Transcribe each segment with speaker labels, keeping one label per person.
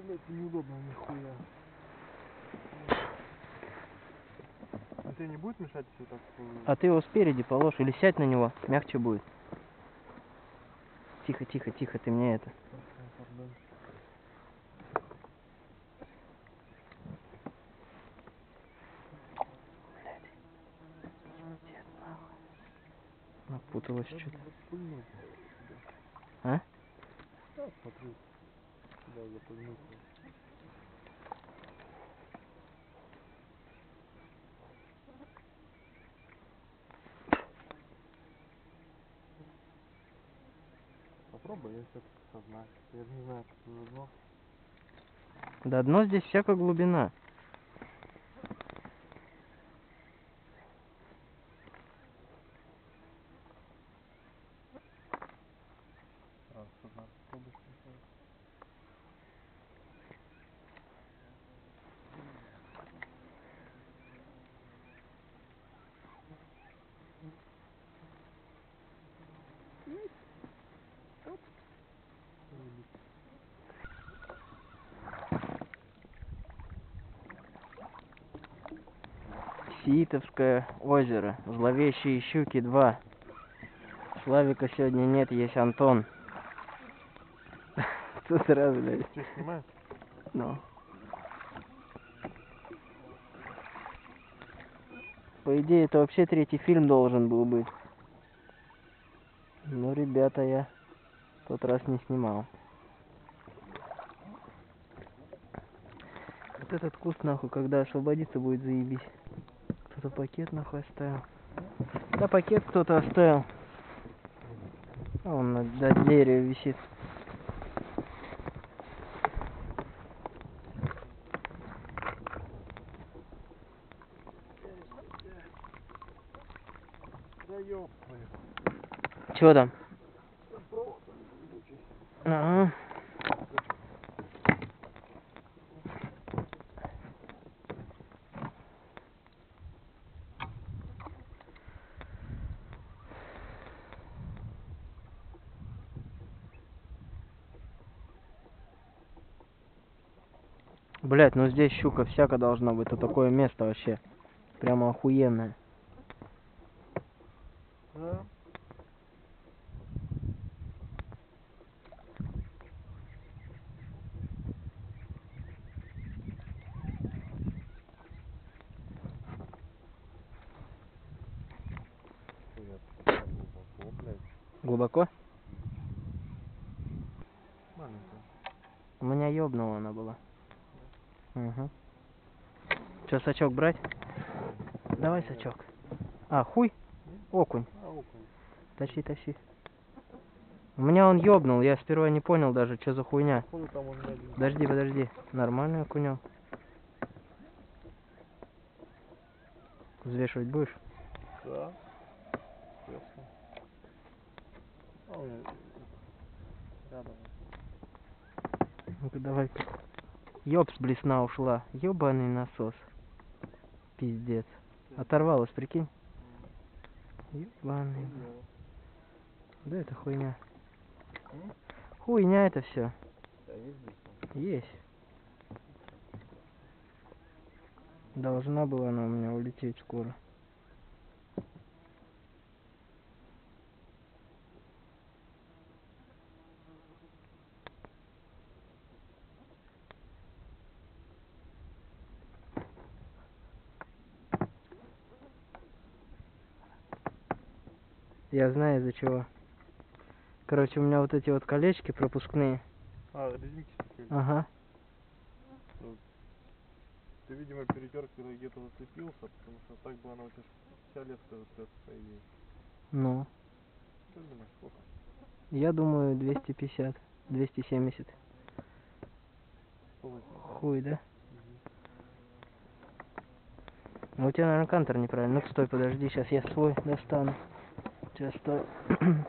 Speaker 1: блядь, неудобно нихуя. А тебе не будет мешать, если так?
Speaker 2: А ты его спереди положь или сядь на него, мягче будет. Тихо, тихо, тихо, ты мне это.
Speaker 1: Хорошо, пардон.
Speaker 2: Напуталось
Speaker 1: Надо
Speaker 2: что-то.
Speaker 1: запульнуть сюда.
Speaker 2: А?
Speaker 1: Да, смотри. Сюда запульнуть. Я все-таки сознаю. Я не знаю, как это дно.
Speaker 2: Да дно здесь всякая глубина.
Speaker 1: А, сознаю. Попробуй сначала.
Speaker 2: Сиитовское озеро. Зловещие щуки 2. Славика сегодня нет, есть Антон. Тут сразу, блядь. Ну. По идее, это вообще третий фильм должен был быть. Ну, ребята, я в тот раз не снимал. Вот этот куст, нахуй, когда освободится, будет заебись. Кто-то пакет, нахуй, оставил. Да, пакет кто-то оставил. А он на, на дереве висит.
Speaker 1: Да твою.
Speaker 2: Чё там? Ага. Блять, ну здесь щука всяко должна быть. Тут такое место вообще. Прямо охуенное.
Speaker 1: Да. Хуя, так глубоко, блядь.
Speaker 2: Глубоко?
Speaker 1: Маленькая.
Speaker 2: У меня ёбнула она была. Угу. Че, сачок брать? Давай сачок. А, хуй? Окунь.
Speaker 1: А, окунь.
Speaker 2: Тащи, тащи. У меня он ёбнул, я сперва не понял даже, что за хуйня. Подожди, подожди. Нормальный окунёк. Взвешивать будешь?
Speaker 1: Да. А.
Speaker 2: Ну-ка давай-ка. Ёбс, блесна ушла. Ёбаный насос. Пиздец. Оторвалась, прикинь. Ёбаный.
Speaker 1: Дело.
Speaker 2: Да это хуйня. Хуйня это все.
Speaker 1: Есть.
Speaker 2: Должна была она у меня улететь скоро. Я знаю из-за чего. Короче, у меня вот эти вот колечки пропускные.
Speaker 1: А, резинки слетели.
Speaker 2: Ага.
Speaker 1: Ты, видимо, перетер, когда где-то зацепился, потому что так бы она у тебя вся леска вот по идее.
Speaker 2: Ну.
Speaker 1: Как думаешь, сколько?
Speaker 2: Я думаю 250, 270.
Speaker 1: 180.
Speaker 2: Хуй, да? Ну у тебя, наверное, кантор неправильно. Ну стой, подожди, сейчас я свой достану. Сейчас стой.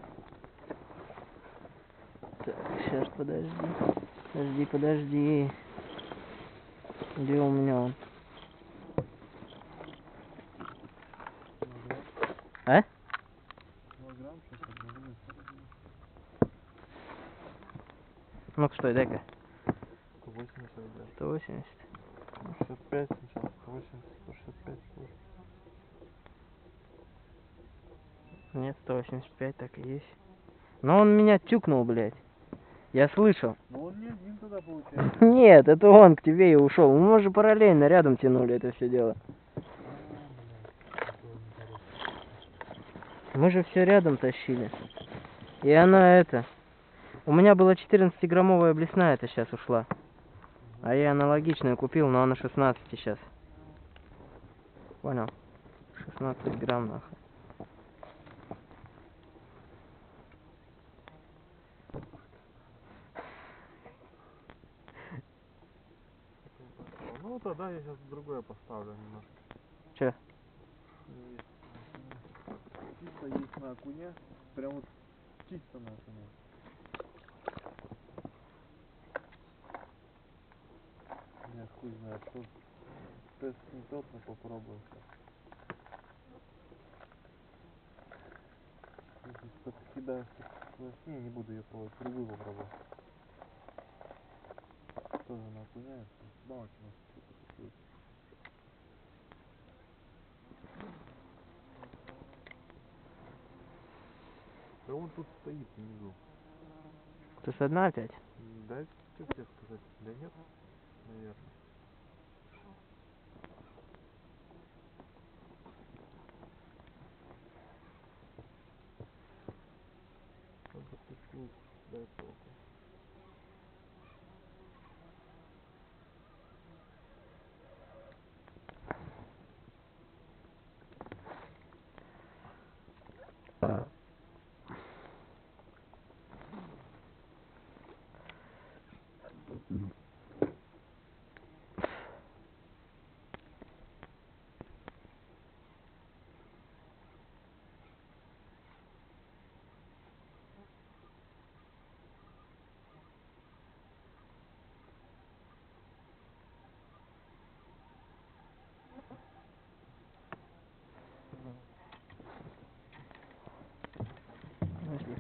Speaker 2: Так, сейчас подожди. Подожди, подожди. Где у меня он? А? Ну-ка, стой, дай-ка.
Speaker 1: 180. идет.
Speaker 2: 180.
Speaker 1: 65 сейчас, 180, 165 тоже.
Speaker 2: Нет, 185 так и есть. Но он меня тюкнул, блядь. Я слышал.
Speaker 1: Ну он не один тогда получается.
Speaker 2: Нет, это он к тебе и ушел. Мы же параллельно рядом тянули это все дело. Мы же все рядом тащили. И она это. У меня была 14-граммовая блесна, это сейчас ушла. А я аналогичную купил, но она 16 сейчас. Понял? 16 грамм нахуй.
Speaker 1: Ну тогда я сейчас другое поставлю немножко.
Speaker 2: Че?
Speaker 1: Чисто есть на окуне. Прям вот чисто на окуне. Я хуй знает, что тест не тот, но попробую сейчас. Подкидаю не, не буду ее пробовать, другую попробую. Тоже она окуняется. Баночку у нас что-то такое. Да он тут стоит внизу.
Speaker 2: Ты с одна опять?
Speaker 1: Да, что тебе сказать? Да нет, наверное. Приплыть до этого.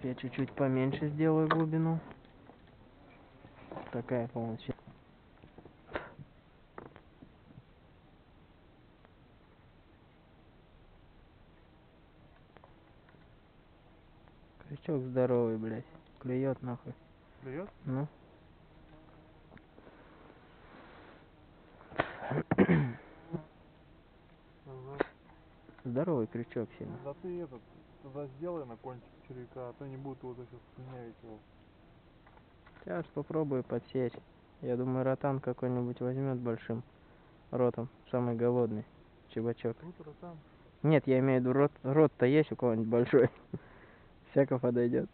Speaker 2: Б я чуть-чуть поменьше сделаю глубину. Такая получится. Крючок здоровый, блядь. Клюет нахуй.
Speaker 1: Клюет?
Speaker 2: Ну. Здоровый крючок сильно.
Speaker 1: Да ты этот, тогда сделай на кончик червяка, а то не будет его сейчас слюнявить его.
Speaker 2: Сейчас попробую подсечь. Я думаю, ротан какой-нибудь возьмет большим ротом. Самый голодный. Чебачок.
Speaker 1: Утро там.
Speaker 2: Нет, я имею в виду рот, рот-то есть у кого-нибудь большой. Всяко подойдет.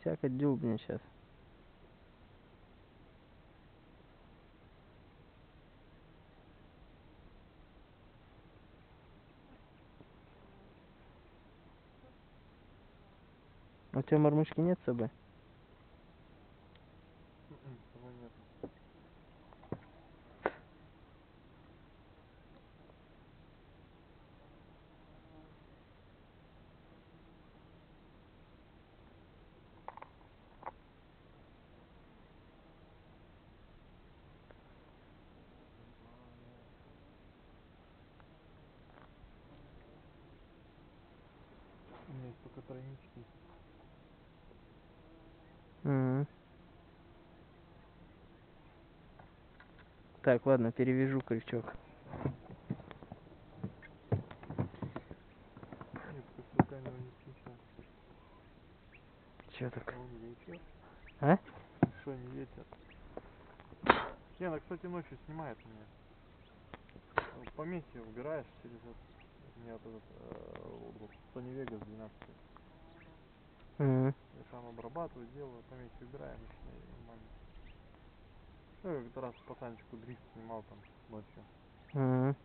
Speaker 2: Всяко дюбнет сейчас. У тебя мормышки нет с собой?
Speaker 1: М-м, с собой нет. У меня есть только тройнички.
Speaker 2: Мгм. Так, ладно, перевяжу крючок. Чё так?
Speaker 1: А? Что, не ветер? Не, она, кстати, ночью снимает меня. Э, Помехи убираешь через у меня вот этот, э, Sony Vegas 12.
Speaker 2: Мгм.
Speaker 1: Я сам обрабатываю, делаю, помехи убираем, и нормально. Ну, я как-то раз пацанчику дрифт снимал там ночью.
Speaker 2: Мгм.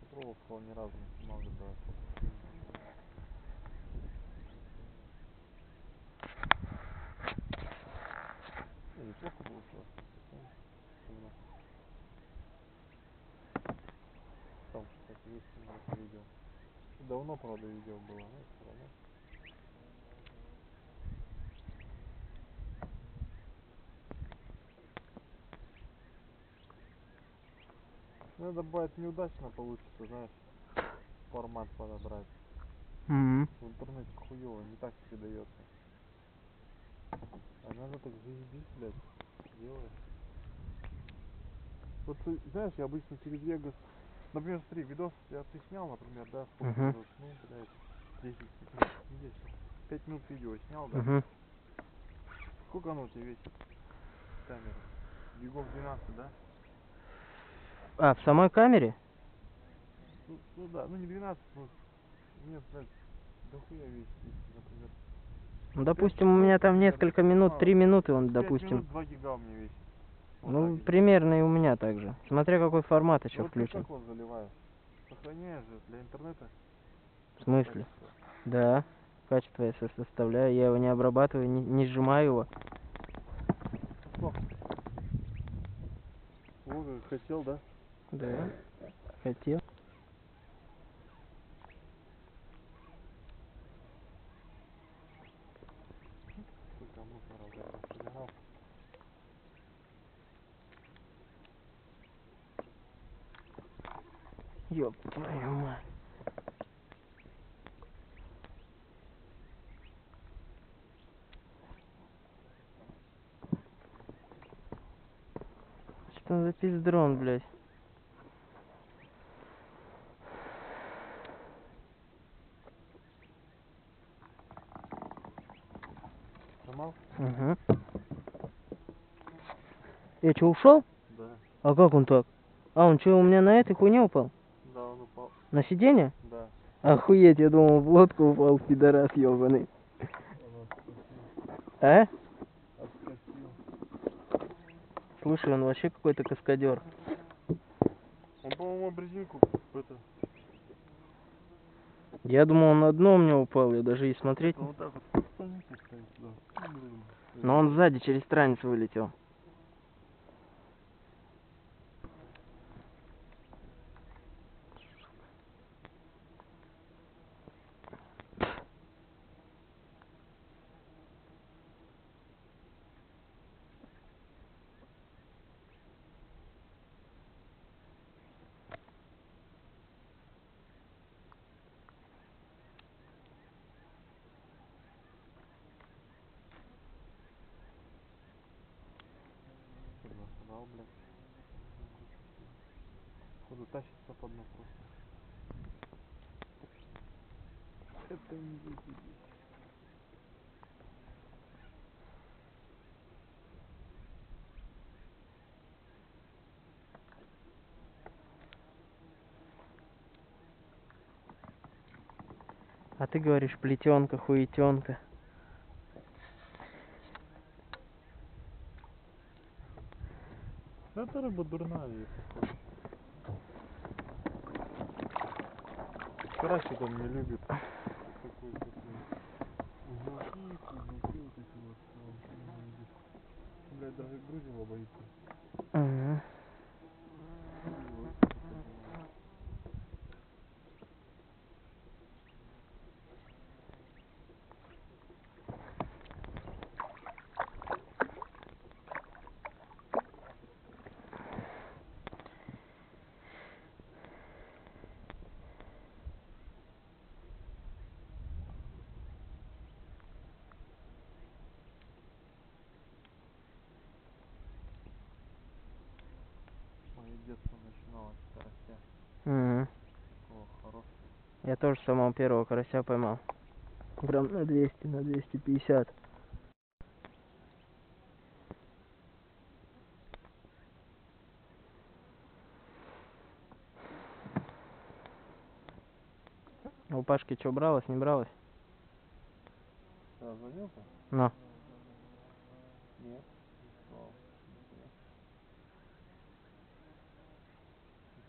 Speaker 1: Попробовал, сказал, ни разу не снимал, говорю, Не, неплохо получилось. Там, кстати, есть видео. Давно, правда, видео было, но всё равно. Надо бывает неудачно получится, знаешь, формат подобрать.
Speaker 2: Мгм.
Speaker 1: В интернете хуёво, не так передается. А надо так заебись, блядь, делаешь. Вот ты знаешь, я обычно через Вегас, например, смотри, видос я ты снял, например, да, сколько
Speaker 2: Мгм.
Speaker 1: минут, ну, блядь, 10, ну, не 10, 5 минут видео снял, да,
Speaker 2: Мгм.
Speaker 1: сколько оно у тебя весит, камера? Гигов 12, да?
Speaker 2: А, в самой камере?
Speaker 1: Ну, ну да, ну не 12, ну, нет, блядь, дохуя если, например.
Speaker 2: Ну, допустим, у меня там несколько минут, три минуты он,
Speaker 1: 5
Speaker 2: допустим.
Speaker 1: минут 2 гига у меня весит. Вот
Speaker 2: Ну,
Speaker 1: так
Speaker 2: примерно и у меня так же. Смотря какой формат еще
Speaker 1: Вот
Speaker 2: включен.
Speaker 1: как заливаешь? Сохраняешь же для интернета?
Speaker 2: В смысле?
Speaker 1: Качество.
Speaker 2: Да. Качество я со- составляю, я его не обрабатываю, не, не сжимаю его.
Speaker 1: О, хотел, да?
Speaker 2: Да. Хотел.
Speaker 1: Уже собирал.
Speaker 2: Ёб твою мать. Что за пиздрон, блядь?
Speaker 1: Сломал?
Speaker 2: Угу. Я что, ушел?
Speaker 1: Да.
Speaker 2: А как он так? А, он что, у меня на этой хуйне упал?
Speaker 1: Да, он упал.
Speaker 2: На сиденье?
Speaker 1: Да.
Speaker 2: Охуеть, я думал, в лодку упал, пидорас ёбаный. А? Слушай, он вообще какой-то каскадер.
Speaker 1: Он, по-моему, об резинку это,
Speaker 2: Я думал, он на дно у меня упал, я даже и смотреть.
Speaker 1: вот так вот.
Speaker 2: Но он сзади через странец вылетел.
Speaker 1: Собрал, блядь. Походу тащится по дну просто. Это не выглядит.
Speaker 2: А ты говоришь, плетенка, хуетенка.
Speaker 1: Это рыба дурная, если хочешь. Карасик он не любит. Блядь, даже грузила боится.
Speaker 2: Угу.
Speaker 1: Вот. Мое детство начиналось с карася.
Speaker 2: Угу.
Speaker 1: Такого хорошего.
Speaker 2: Я тоже самого первого карася поймал. Грамм на 200, на 250. А у Пашки что, бралось, не бралось?
Speaker 1: А, звонил-то?
Speaker 2: Но.
Speaker 1: Нет.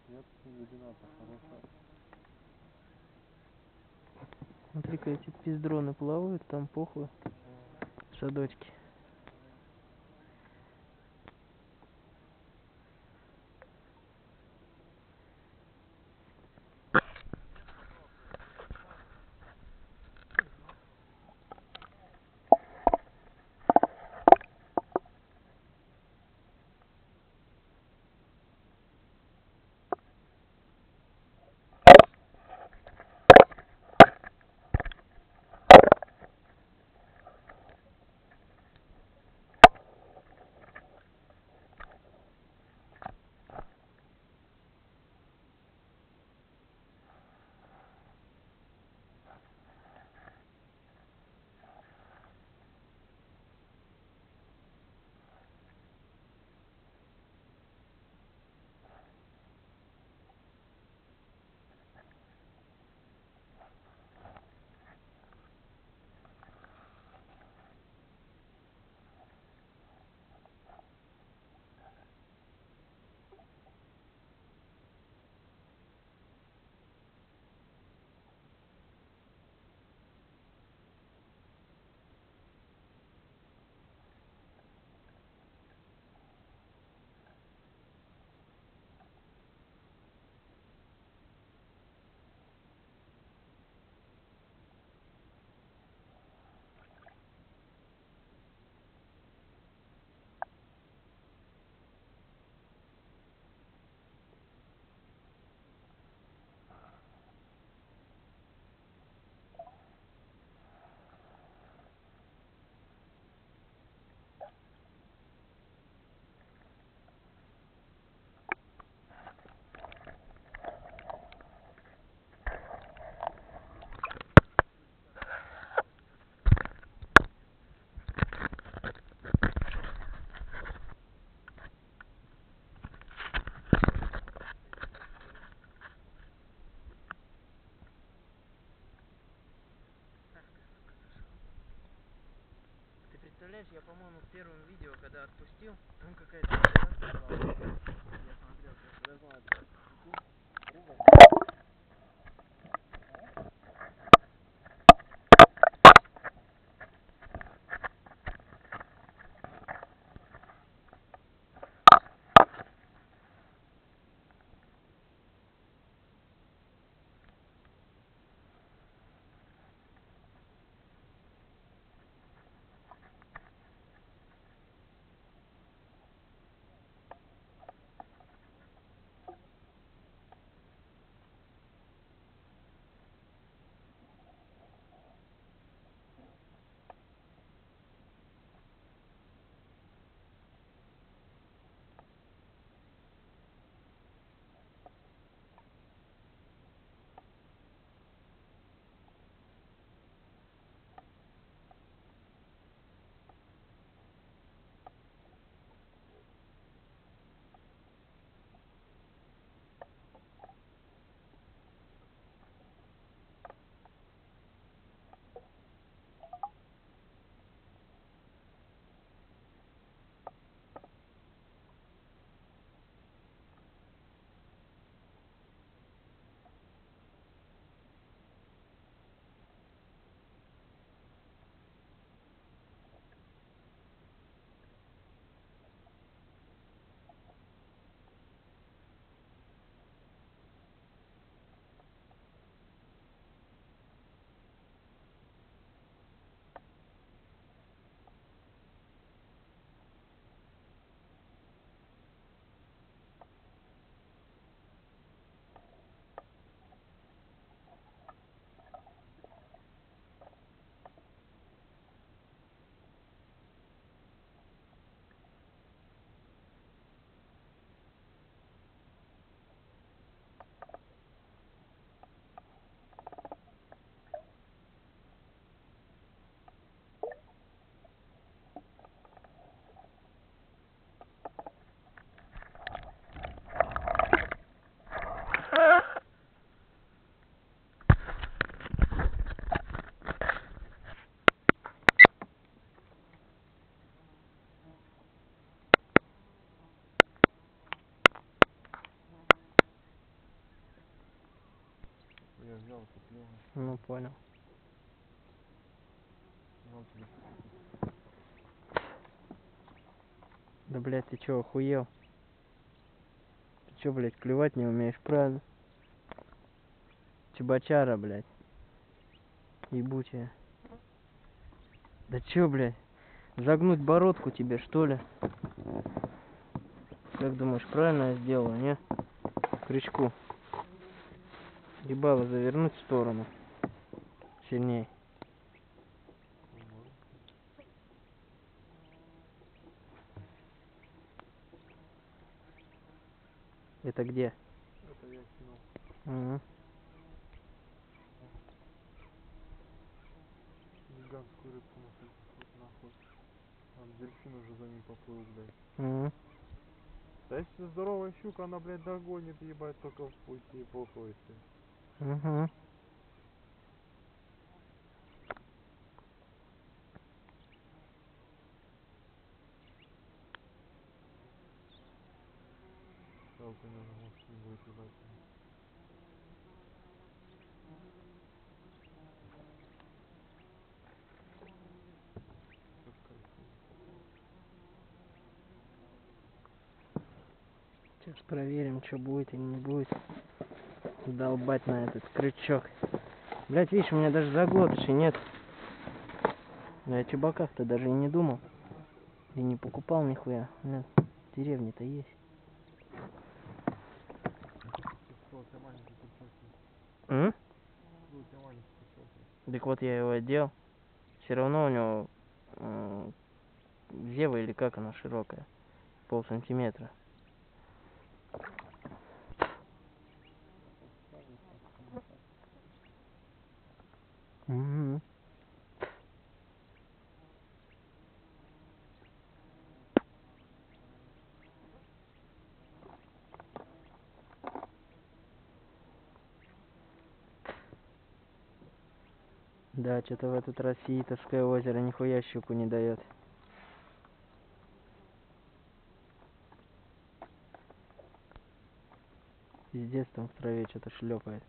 Speaker 1: Не. Нет. Глубина-то хорошая.
Speaker 2: Смотри-ка, эти пиздроны плавают, там похуй. Садочки. Представляешь, я, по-моему, в первом видео, когда отпустил, там какая-то Ну, понял. Да, блядь, ты чё, охуел? Ты чё, блядь, клевать не умеешь, правильно? Чебачара, блядь. Ебучая. Да чё, блядь? Загнуть бородку тебе, что ли? Как думаешь, правильно я сделал, не? Крючку. Ебало завернуть в сторону. Сильней. Это где?
Speaker 1: Это я кинул.
Speaker 2: Мгм.
Speaker 1: Гигантскую рыбку на вот нахуй. Там дельфин уже за ним поплыл, блядь.
Speaker 2: Мгм.
Speaker 1: Да если здоровая щука, она, блядь, догонит, ебать, только в пути и похуй, если. Жалко, наверное, может будет, красиво.
Speaker 2: Сейчас проверим, что будет или не будет. Долбать на этот крючок. Блять, видишь, у меня даже заглотышей нет. Я о чебаках-то даже и не думал. И не покупал нихуя. У меня в деревне-то есть.
Speaker 1: Что, у тебя маленький крючок есть?
Speaker 2: М?
Speaker 1: Что, у тебя маленький крючок есть?
Speaker 2: Так вот я его одел. Все равно у него м, зева или как она широкая. Пол сантиметра. Да, что-то в этот раз Сиитовское озеро нихуя щуку не дает. Пиздец там в траве что-то шлепает.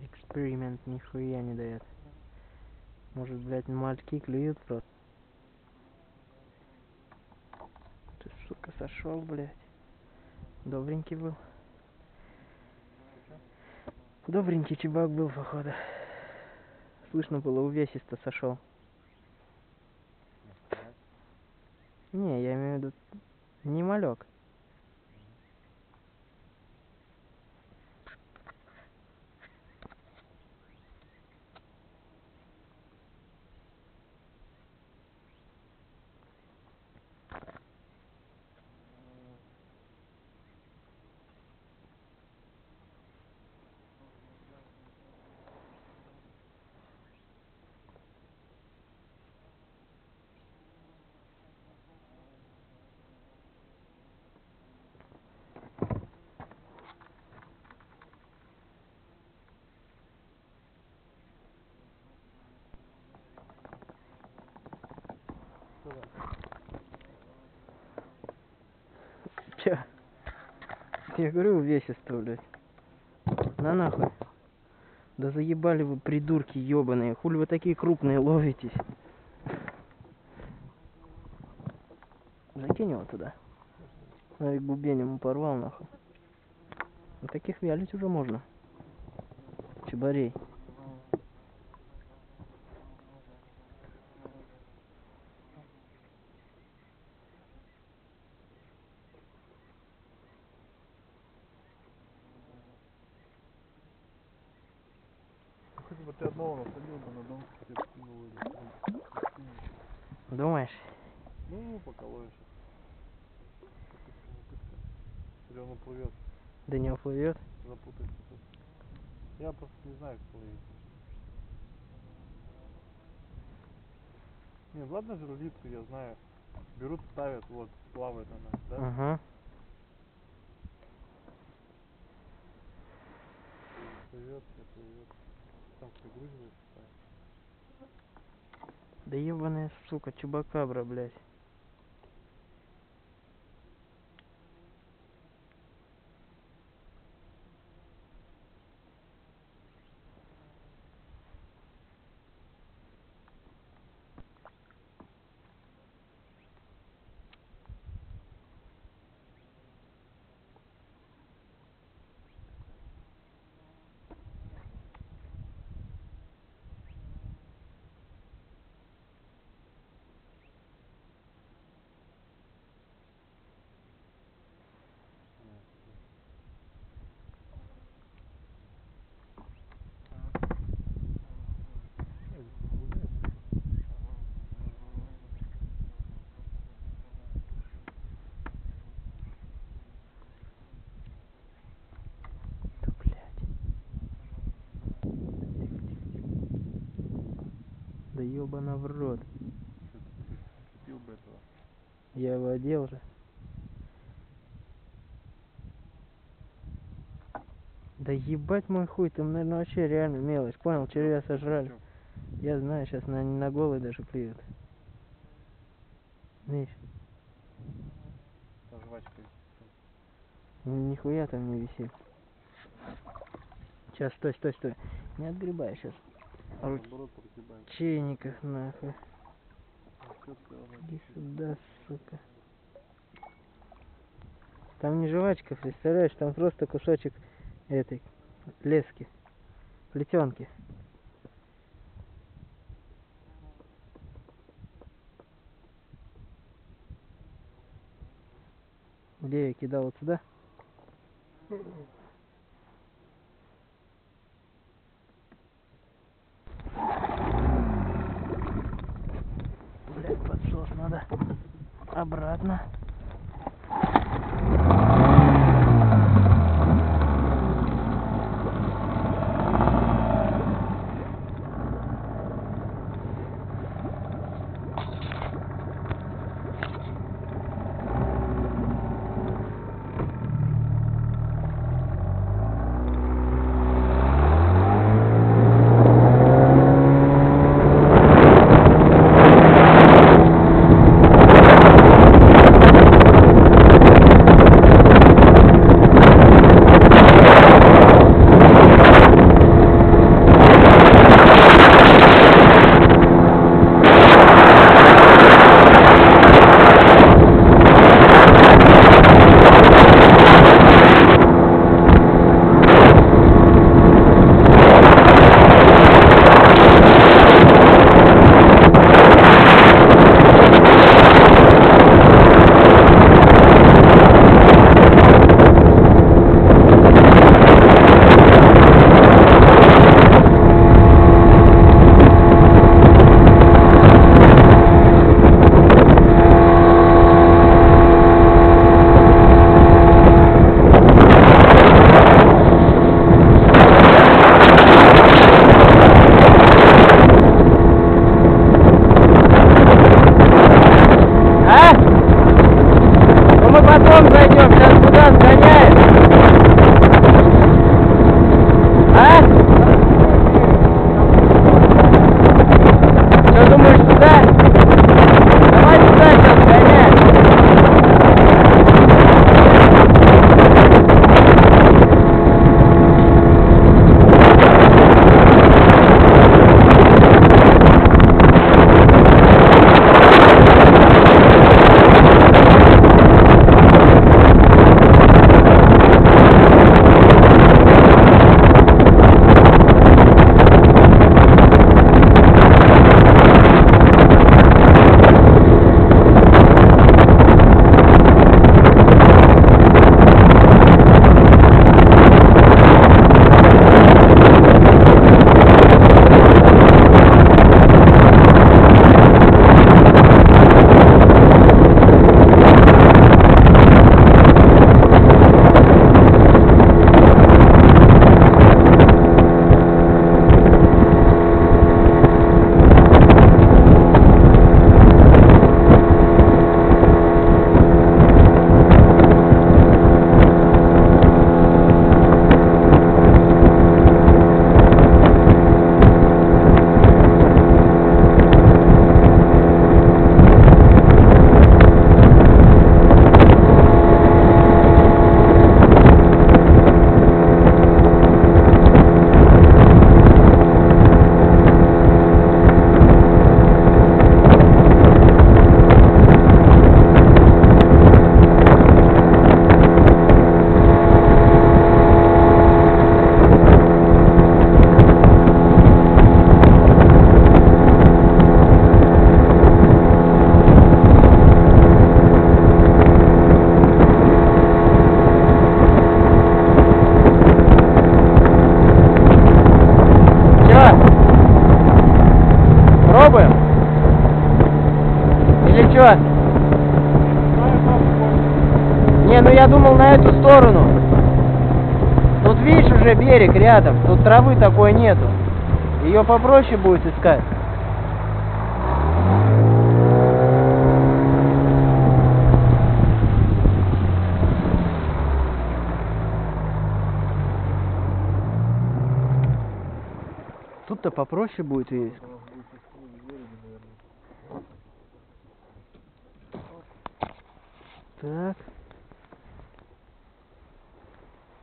Speaker 2: Эксперимент нихуя не дает. Может, блядь, мальки клюют просто. Сошел, блядь. Добренький был. Добренький чебак был, походу. Слышно было, увесисто сошел. Не, я имею в виду, не малек.
Speaker 1: Что там?
Speaker 2: Чё? Я говорю, увесисто, блядь. На нахуй. Да заебали вы, придурки ебаные. Хули вы такие крупные ловитесь? Закинь его туда. На губень ему порвал, нахуй. Ну, таких вялить уже можно. Чебарей.
Speaker 1: Ну, Хоть бы ты одного насадил бы на дом, тебе скинул или
Speaker 2: Думаешь?
Speaker 1: Ну, поколоешь. Уплывет,
Speaker 2: Да не уплывет?
Speaker 1: запутается тут. Я просто не знаю, как ловить. Не, ладно же рулитку, я знаю. Берут, ставят, вот, плавает она, да?
Speaker 2: Ага.
Speaker 1: Плывет, все плывет. Там пригрузивается.
Speaker 2: Да ебаная сука, чубакабра, блядь. Да блядь. Да ебана в рот.
Speaker 1: Пил бы этого.
Speaker 2: Я его одел же. Да ебать мой хуй, там, наверное, вообще реально мелочь. Понял, червя сожрали.
Speaker 1: Чё?
Speaker 2: Я знаю, сейчас на, на голый даже клюют. Видишь, ни- нихуя там не висит. Сейчас, стой, стой, стой. Не отгребай сейчас.
Speaker 1: А
Speaker 2: чайниках нахуй.
Speaker 1: Целое.
Speaker 2: Иди сюда, сука. Там не жвачка, представляешь, там просто кусочек этой лески, плетенки. Где я кидал вот сюда? Блять, подсос надо обратно. Рядом, тут травы такой нету. Ее попроще будет искать. Тут-то попроще будет ее искать. Так,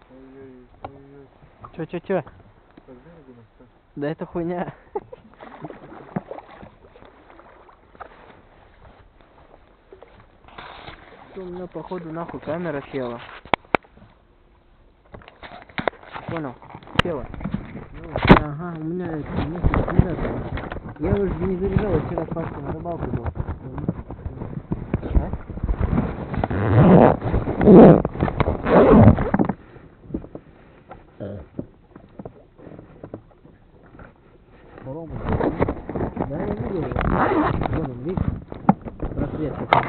Speaker 1: Ой-ой, ой-ой.
Speaker 2: Чё, чё, чё? Да это хуйня. У меня походу нахуй камера села. Понял? Села. Ага, у меня это аккумулятором. Я уже не заряжал, я вчера с Пашкой на рыбалку был. А?
Speaker 1: Паром.
Speaker 2: Да, я видел его. Вон он, видишь? Просвет такой.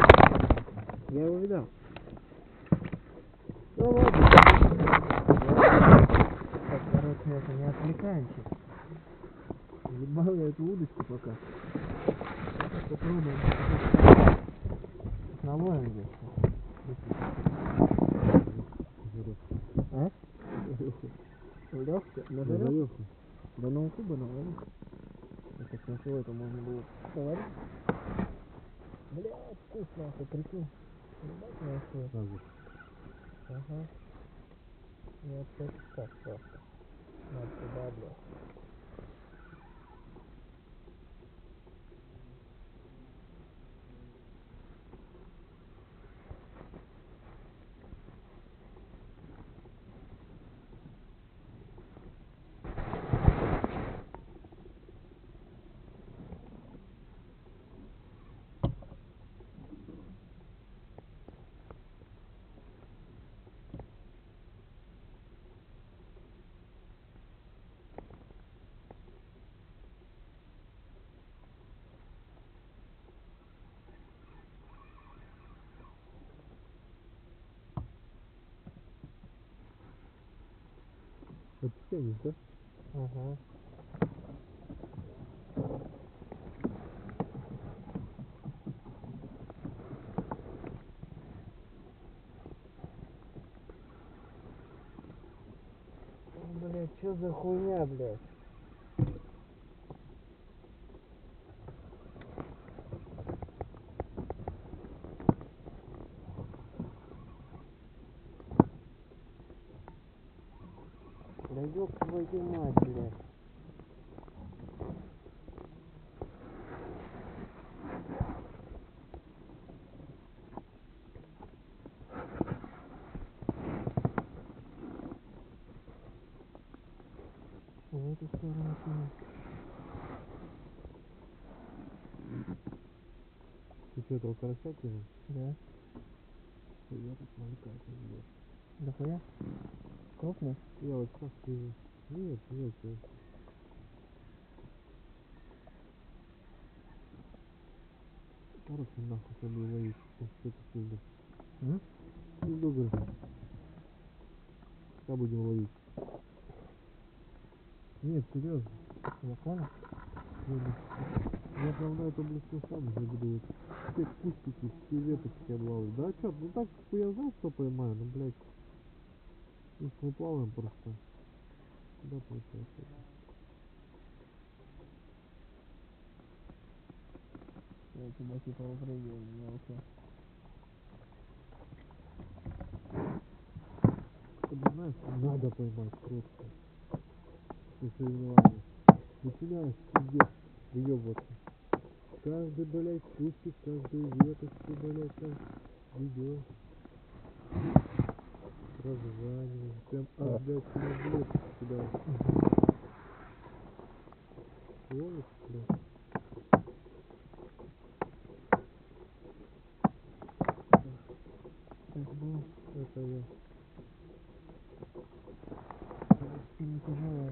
Speaker 2: Я его видал. Ну ладно. Так, короче, это не отвлекаемся. Ебал я эту удочку пока. Сейчас попробуем. Наловим здесь. А? Легко? На жарёвку? Да на укуба наловим. Это с ничего это можно было поварить. Блядь, вкусно, ты прикинь. Ебать нахуй. Ага. Ну это так просто. Надо туда, блядь.
Speaker 1: Да?
Speaker 2: Ага. Блять, что за хуйня, блядь? Да ёб твою мать, блядь. В эту сторону кинь.
Speaker 1: Ты что, этого кинул?
Speaker 2: Да.
Speaker 1: Я тут малька живет.
Speaker 2: Да хуя? Крупный?
Speaker 1: Я вот сейчас вижу. Нет, нет, нет. Короче, нахуй с вами ловить. Что это сильно.
Speaker 2: М?
Speaker 1: Недолго. Когда будем ловить? Нет, серьезно.
Speaker 2: Я понял.
Speaker 1: Я правда это близко сам вот все кустики, все веточки облавливать. Да чё, ну так я знал, что поймаю, ну блядь. Ну мы плаваем просто. Да, получается.
Speaker 2: Я тебя типа упрыгиваю мелко.
Speaker 1: Знаешь, надо поймать просто. Все соревнования. Начинаешь пиздец выебываться. Каждый, блядь, кустик, каждую веточку, блядь, там ведешь. Разжаниваешь. Прям аж, блядь, на блядь кидаешь. Ловишь, блядь.
Speaker 2: Было.
Speaker 1: Это я.
Speaker 2: Не тяжело.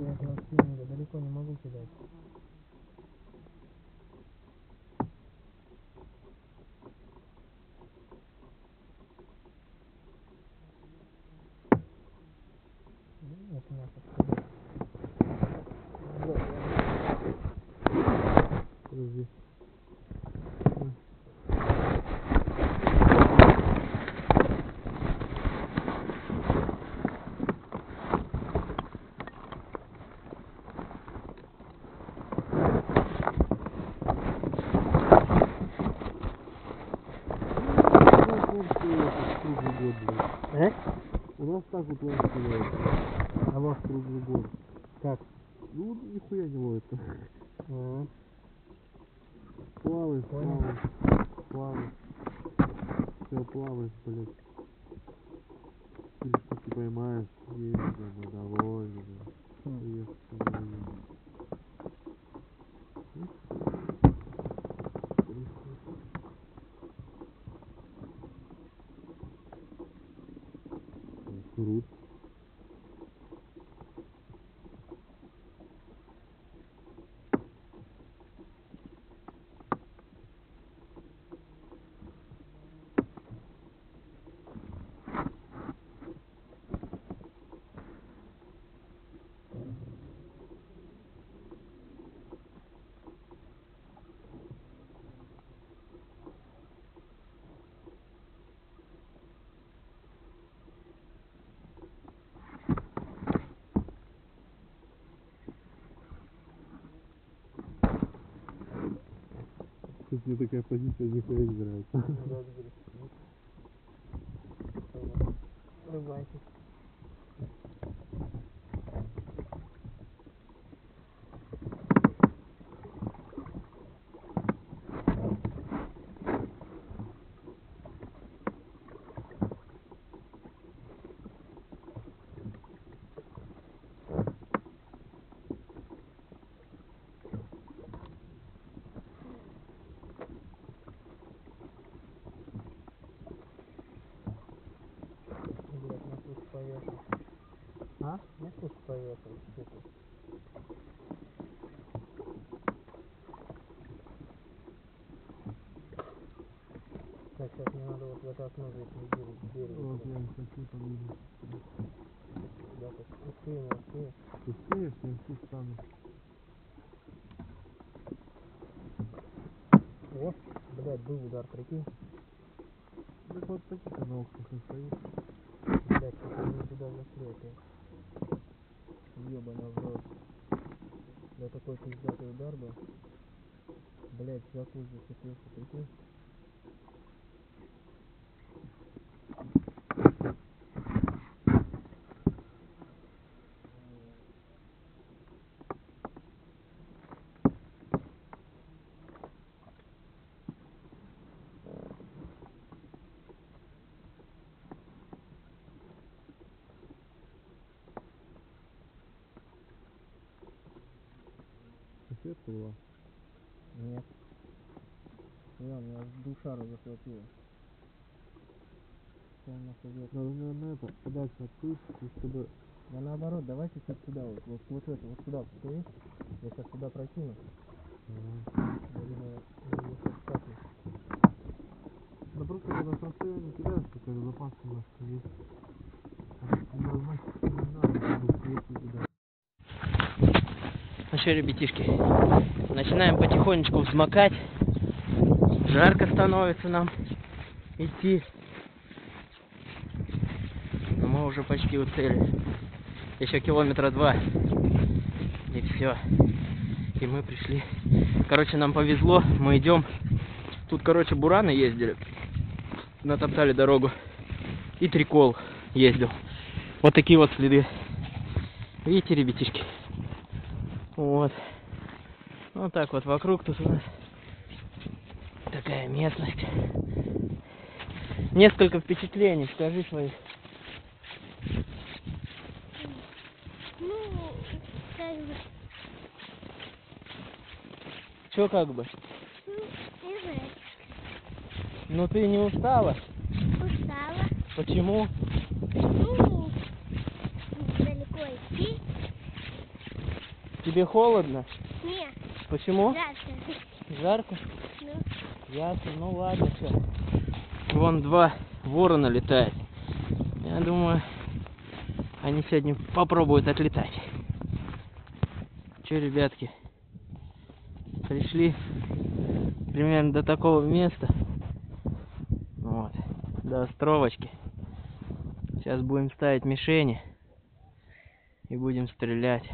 Speaker 2: Я этого спиннинга далеко не могу кидать.
Speaker 1: нас так вот ловится ловится. А вас круглый год.
Speaker 2: Как?
Speaker 1: Ну, нихуя не ловится.
Speaker 2: Ага.
Speaker 1: Плаваешь,
Speaker 2: Понял.
Speaker 1: плаваешь, плаваешь. Все, плаваешь, блядь. Или штуки поймаешь, есть, да, мы довольны, да.
Speaker 2: Хм.
Speaker 1: Есть, довольны. Круто. Тут мне такая позиция нихуя не нравится.
Speaker 2: Рыбачить. Блять, на пусть поехал. А? На пусть поехал. сука. Так, сейчас мне надо вот в это окно зайти в берег, в берег.
Speaker 1: Вот
Speaker 2: блядь.
Speaker 1: я хочу поближе.
Speaker 2: Я так успею, не успею.
Speaker 1: Успеешь, я все стану.
Speaker 2: О, блядь, был удар, прикинь.
Speaker 1: Так вот такие на окнах и стоит.
Speaker 2: Блядь, как они туда зашли опять. Ёбаный в рот. Да такой пиздатый удар был. Блядь, за куст зацепился, прикинь.
Speaker 1: Была.
Speaker 2: Нет. Не, у меня душа совет.
Speaker 1: Надо, наверное, это подальше и чтобы...
Speaker 2: Да наоборот, давайте сейчас сюда, вот, вот, вот это, вот сюда стоит. Я сейчас сюда прокину.
Speaker 1: Ага.
Speaker 2: Марина сейчас скакнет.
Speaker 1: Да просто когда с расстояния кидаешь, какая запас немножко есть. А нажимать не надо, чтобы.
Speaker 2: Ну что, ребятишки, начинаем потихонечку взмокать. Жарко становится нам идти. Но мы уже почти у цели. Еще километра два. И все. И мы пришли. Короче, нам повезло. Мы идем. Тут, короче, бураны ездили. Натоптали дорогу. И трикол ездил. Вот такие вот следы. Видите, ребятишки? Вот. Вот так вот вокруг тут у нас такая местность. Несколько впечатлений, скажи свои.
Speaker 3: Ну, как бы,
Speaker 2: Че как бы?
Speaker 3: ну, не знаю,
Speaker 2: Ну ты не устала?
Speaker 3: устала.
Speaker 2: Почему?
Speaker 3: Ну, далеко идти.
Speaker 2: Тебе холодно?
Speaker 3: Нет,
Speaker 2: Почему?
Speaker 3: жарко.
Speaker 2: Жарко?
Speaker 3: Ну,
Speaker 2: Ясно, ну ладно, все. Вон два ворона летает. Я думаю, они сегодня попробуют отлетать. Че, ребятки, пришли примерно до такого места. Вот, до островочки. Сейчас будем ставить мишени и будем стрелять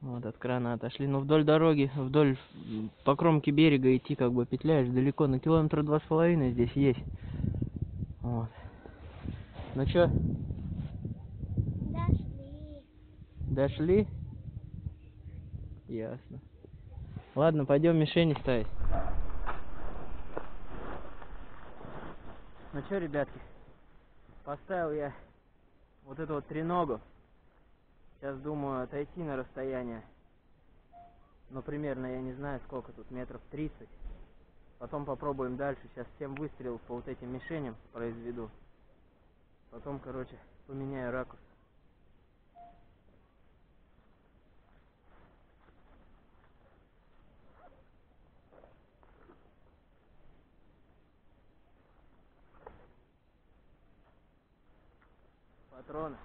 Speaker 2: вот от крана отошли. Но вдоль дороги вдоль по кромке берега идти как бы петляешь далеко. На километр два с половиной здесь есть. Вот. Ну чё? Дошли. Дошли ясно. Ладно пойдем мишени ставить. Ну чё ребятки? Поставил я вот эту вот треногу. Сейчас думаю отойти на расстояние. Ну, примерно, я не знаю, сколько тут, метров 30. Потом попробуем дальше. Сейчас 7 выстрелов по вот этим мишеням произведу. Потом, короче, поменяю ракурс. Патроны.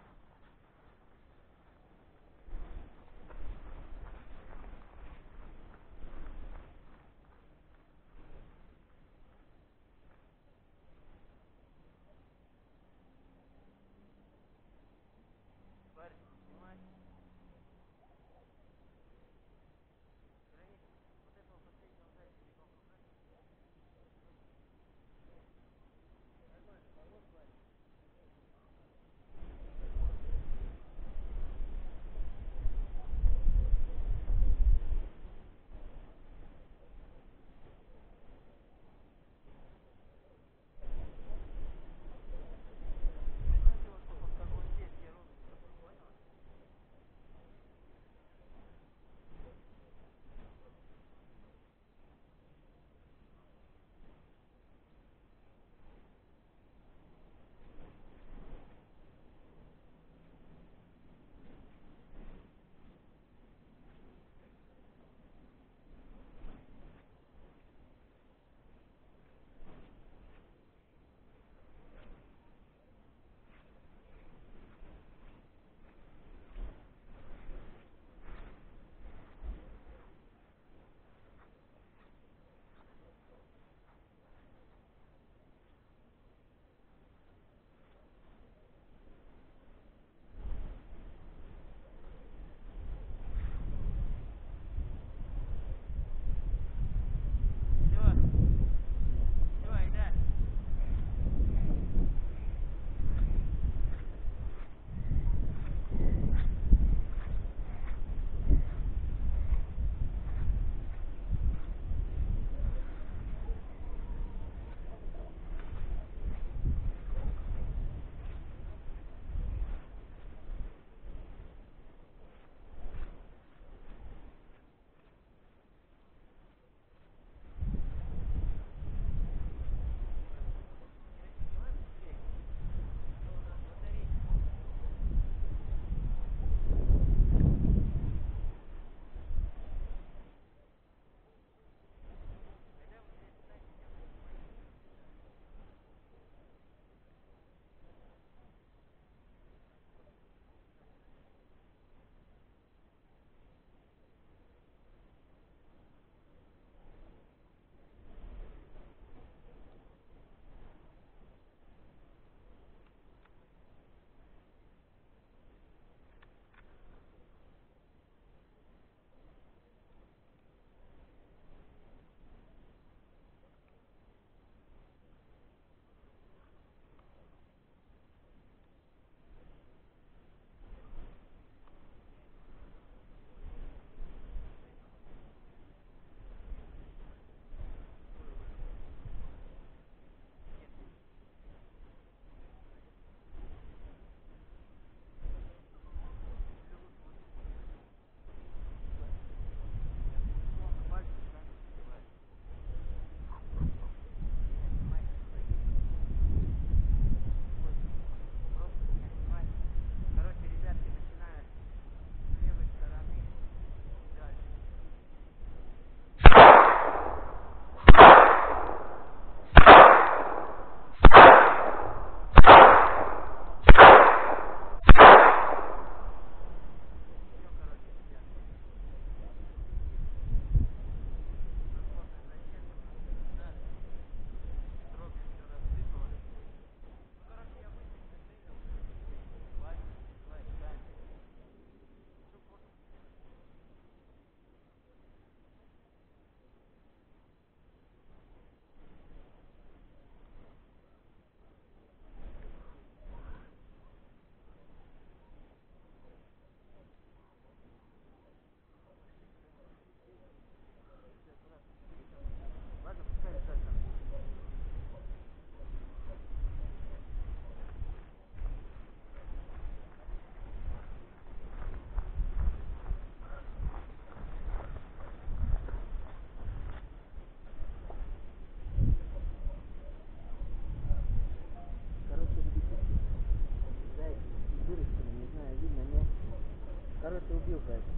Speaker 2: Убил зайца.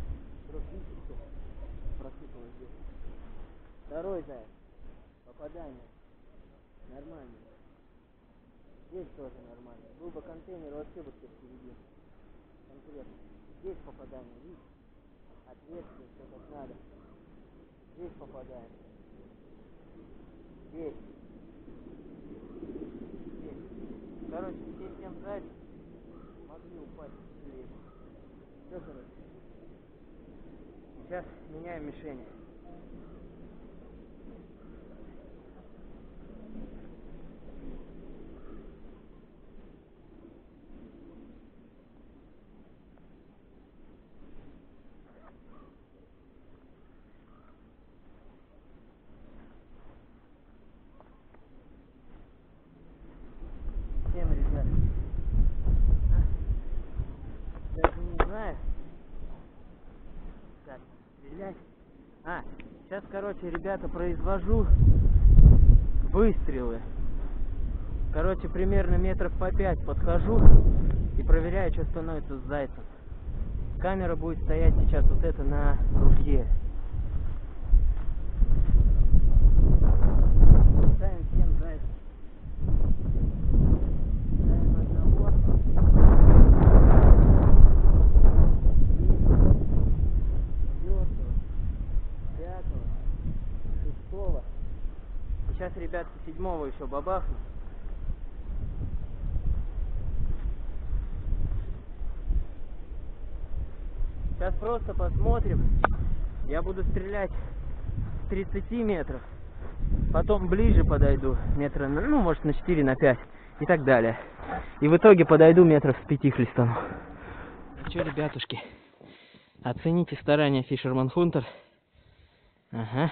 Speaker 2: Вдруг видите, что просыпалось здесь. Второй заяц. Попадание. Нормально. Здесь тоже нормально. Был бы контейнер, вообще бы всех перебил. Конкретно. Здесь попадание, видите? Ответствие, все как надо. Здесь попадаем. Здесь. Здесь. Короче, все семь зайцев могли упасть Все, короче. Сейчас меняем мишени. Всем, ребят. А? Даже не знаю, как стрелять. А, сейчас, короче, ребята, произвожу выстрелы. Короче, примерно метров по пять подхожу и проверяю, что становится с зайцем. Камера будет стоять сейчас вот это на ружье. 37-го еще бабахнуть. Сейчас просто посмотрим. Я буду стрелять с 30 метров. Потом ближе подойду, метра, ну, может, на 4, на 5 и так далее. И в итоге подойду метров с 5 хлестану. Ну что, ребятушки, оцените старания Фишерман Хунтер. Ага.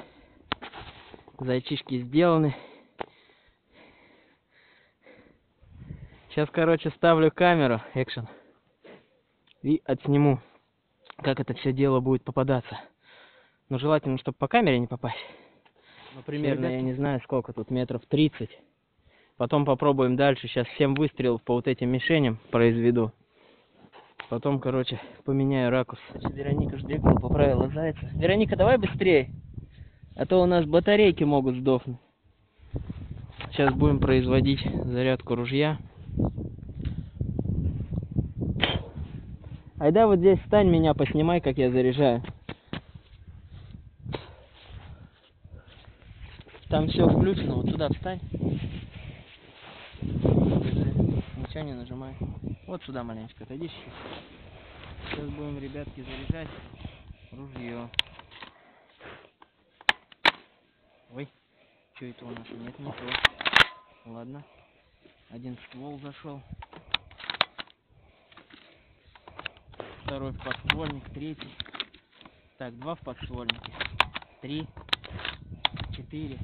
Speaker 2: Зайчишки сделаны. Сейчас, короче, ставлю камеру, экшен. И отсниму, как это все дело будет попадаться. Но желательно, чтобы по камере не попасть. Ну, примерно, я не знаю, сколько тут, метров 30. Потом попробуем дальше. Сейчас 7 выстрелов по вот этим мишеням произведу. Потом, короче, поменяю ракурс. Вероника Ждегова поправила зайца. Вероника, давай быстрее. А то у нас батарейки могут сдохнуть. Сейчас будем производить зарядку ружья. Айда вот здесь встань, меня поснимай, как я заряжаю. Там все включено, вот сюда встань. Ничего не нажимай. Вот сюда маленечко отойди. Сейчас будем, ребятки, заряжать ружье. Ой, что это у нас? Нет, не то. Ладно. Один ствол зашел. Второй в подствольник, третий. Так, два в подствольнике. Три. Четыре.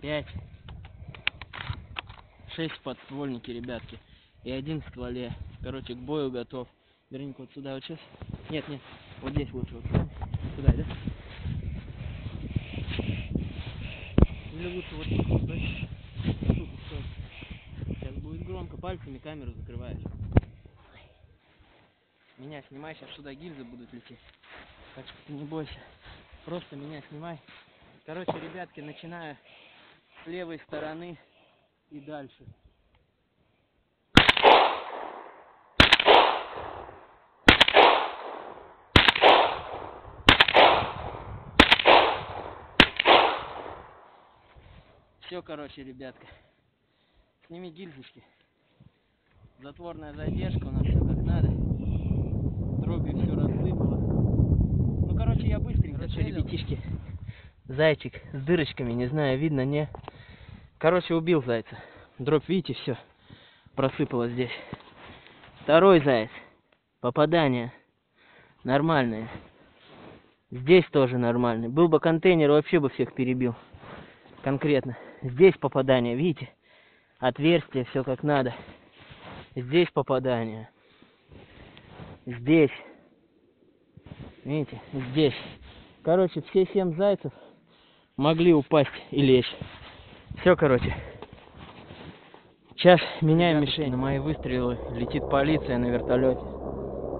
Speaker 2: Пять. Шесть в подствольнике, ребятки. И один в стволе. Короче, к бою готов. Верника, вот сюда вот сейчас. Нет, нет. Вот здесь лучше. Вот. Сюда, да? Или лучше вот вот, стой. Сейчас будет громко. Пальцами камеру закрываешь. Меня снимай, сейчас сюда гильзы будут лететь. Так что ты не бойся. Просто меня снимай. Короче, ребятки, начинаю с левой стороны и дальше. Все, короче, ребятка. Сними гильзочки. Затворная задержка у нас все как надо. Дроби все рассыпало. Ну, короче, я быстренько Короче, ребятишки. Зайчик с дырочками, не знаю, видно, не. Короче, убил зайца. Дробь, видите, все просыпало здесь. Второй заяц. Попадание. Нормальное. Здесь тоже нормальный. Был бы контейнер, вообще бы всех перебил. Конкретно. Здесь попадание, видите? Отверстие, все как надо. Здесь попадание. Здесь. Видите? Здесь. Короче, все семь зайцев могли упасть и лечь. Все, короче. Сейчас меняем мишень. На мои выстрелы летит полиция на вертолете.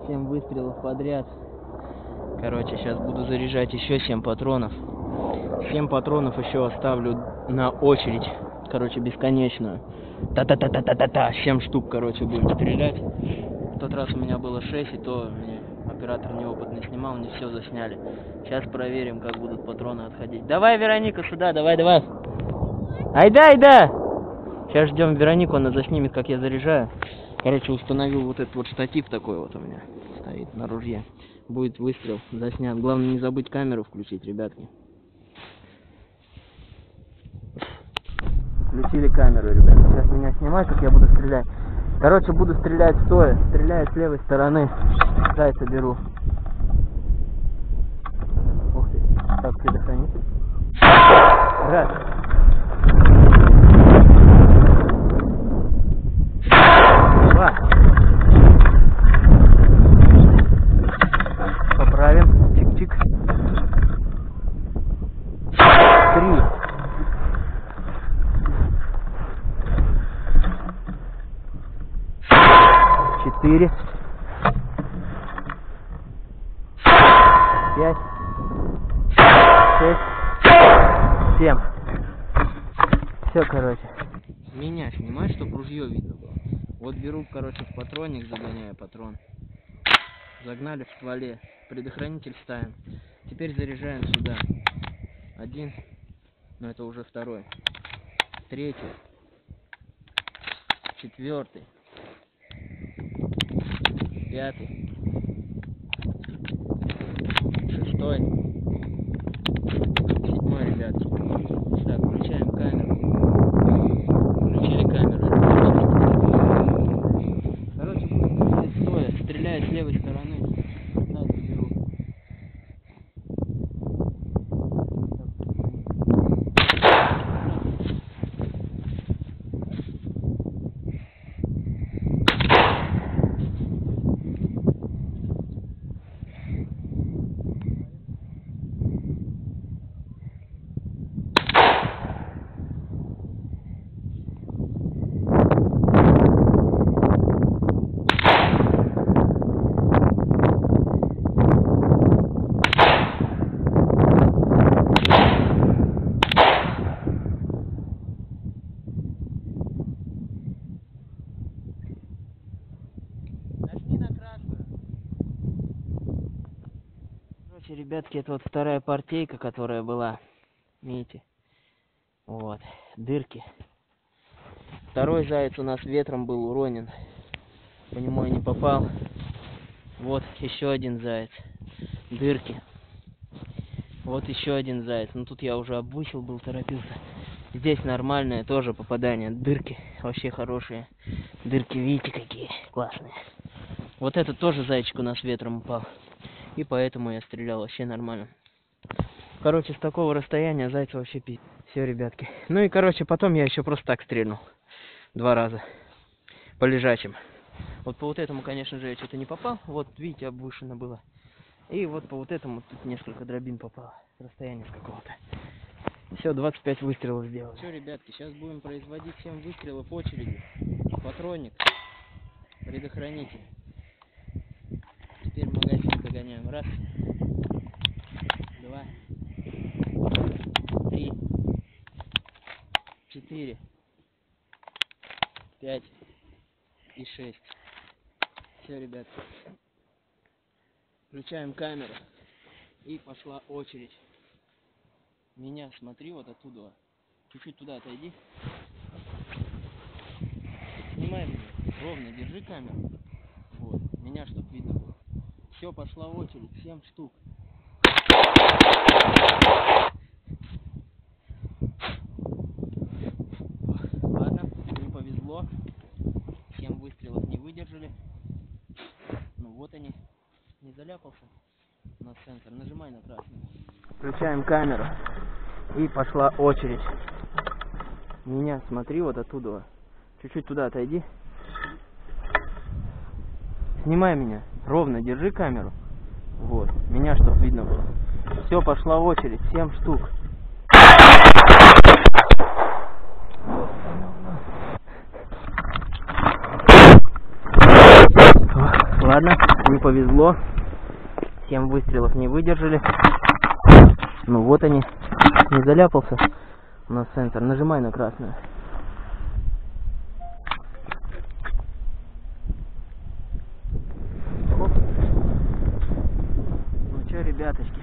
Speaker 2: 7 выстрелов подряд. Короче, сейчас буду заряжать еще 7 патронов. 7 патронов еще оставлю на очередь. Короче, бесконечную. Та-та-та-та-та-та-та. 7 штук, короче, будем стрелять. В тот раз у меня было 6, и то мне оператор неопытный снимал, не все засняли. Сейчас проверим, как будут патроны отходить. Давай, Вероника, сюда, давай, давай. Айда, айда! Сейчас ждем Веронику, она заснимет, как я заряжаю. Короче, установил вот этот вот штатив такой вот у меня стоит на ружье. Будет выстрел заснят. Главное не забыть камеру включить, ребятки. Включили камеру, ребят. Сейчас меня снимай, как я буду стрелять. Короче, буду стрелять стоя. Стреляю с левой стороны. Зайца беру. Ух ты. Так, предохранитель. Раз. Два. Четыре. Пять. Шесть. Семь. Все, короче. Меня снимай, чтобы ружье видно было. Вот беру, короче, в патронник, загоняю патрон. Загнали в стволе. Предохранитель ставим. Теперь заряжаем сюда. Один. Но это уже второй. Третий. Четвертый. Пятый. Шестой. Седьмой, ребятки. Так, включаем камеру. Включили камеру. Короче, буду стрелять стоя. Стреляю с левой стороны. Сзади беру. Нажми на красную. Короче, ребятки, это вот вторая партейка, которая была. Видите? Вот. Дырки. Второй заяц у нас ветром был уронен. По нему я не попал. Вот еще один заяц. Дырки. Вот еще один заяц. Ну тут я уже обвысил был, торопился. Здесь нормальное тоже попадание. Дырки вообще хорошие. Дырки, видите, какие классные. Вот этот тоже зайчик у нас ветром упал. И поэтому я стрелял вообще нормально. Короче, с такого расстояния зайца вообще пи... Все, ребятки. Ну и, короче, потом я еще просто так стрельнул. Два раза. По лежачим. Вот по вот этому, конечно же, я что-то не попал. Вот, видите, обвышено было. И вот по вот этому тут несколько дробин попало. С расстояния с какого-то. Все, 25 выстрелов сделал. Все, ребятки, сейчас будем производить 7 выстрелов очереди. Патронник. Предохранитель. Загоняем. Раз. Два. Три. Четыре. Пять. И шесть. Все, ребят. Включаем камеру. И пошла очередь. Меня смотри вот оттуда. Чуть-чуть туда отойди. Снимай меня. Ровно держи камеру. Вот. Меня чтоб видно было. Все, пошла очередь. Семь штук. Ладно, не повезло. Семь выстрелов не выдержали. Ну вот они. Не заляпался. У нас сенсор. Нажимай на красный. Включаем камеру. И пошла очередь. Меня смотри вот оттуда. Чуть-чуть туда отойди. Снимай меня. Ровно держи камеру. Вот. Меня чтоб видно было. Все, пошла очередь. Семь штук. Ладно. Не повезло. Семь выстрелов не выдержали. Ну вот они. Не заляпался у нас сенсор. Нажимай на красную. Оп. Ну что, ребяточки,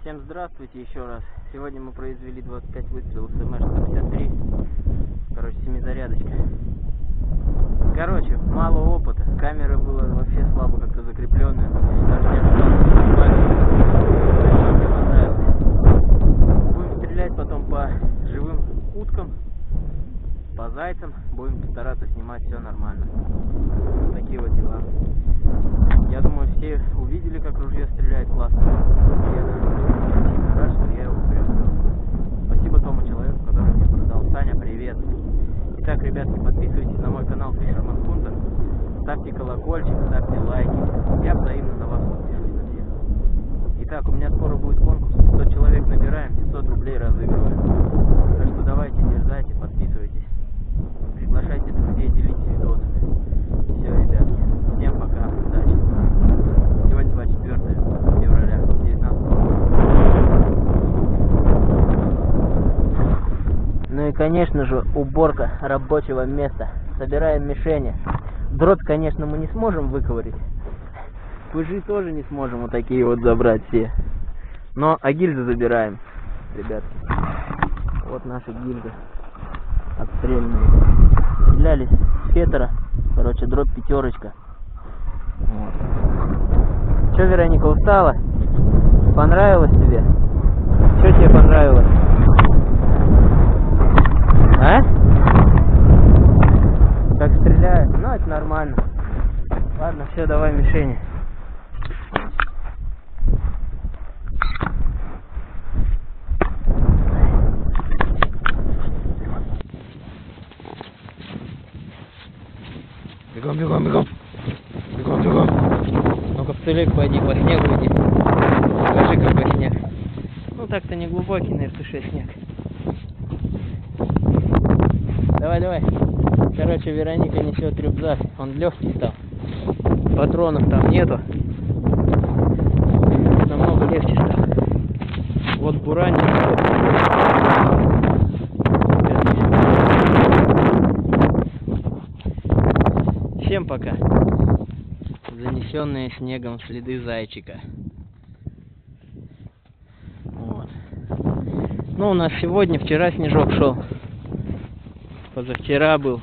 Speaker 2: всем здравствуйте еще раз. Сегодня мы произвели 25 выстрелов с МШ-153. Короче, семизарядочка. Короче, мало опыта. Камера была вообще слабо как-то закрепленная. Даже не. Будем стрелять потом по живым уткам, по зайцам. Будем стараться снимать все нормально. Такие вот дела. Я думаю, все увидели, как ружье стреляет классно. Я даже не сильно рад, что я его приобрел. Спасибо тому человеку, который мне продал. Саня, привет. Итак, ребятки, подписывайтесь на мой канал Fisherman Hunter. Ставьте колокольчик, ставьте лайки. Я взаимно на вас подпишусь на всех. Итак, у меня скоро будет конкурс. 500 человек набираем, 500 рублей разыгрываем. Так что давайте, дерзайте, подписывайтесь. Приглашайте друзей, делитесь видосами. Все, ребятки. Всем пока, удачи. Сегодня 24 февраля, 19 Ну и, конечно же, уборка рабочего места. Собираем мишени. Дрот, конечно, мы не сможем выковырить. Пыжи тоже не сможем вот такие вот забрать все. Но, а гильзы забираем, ребятки. Вот наши гильзы отстрельные. Стреляли с. Короче, дробь пятерочка. Вот. Че, Вероника, устала? Понравилось тебе? Что тебе понравилось? А? Как стреляют? Ну, это нормально. Ладно, все, давай мишени. Бегом, бегом, бегом. Бегом, бегом. Ну-ка, пцелик, пойди по снегу иди. Покажи, какой снег. Ну, так-то не глубокий, на РТШ снег. Давай, давай. Короче, Вероника несет рюкзак. Он легкий стал. Патронов там нету. Намного легче стал. Вот буранчик. Всем пока. Занесенные снегом следы зайчика. Ну, у нас сегодня, вчера снежок шел. Позавчера был.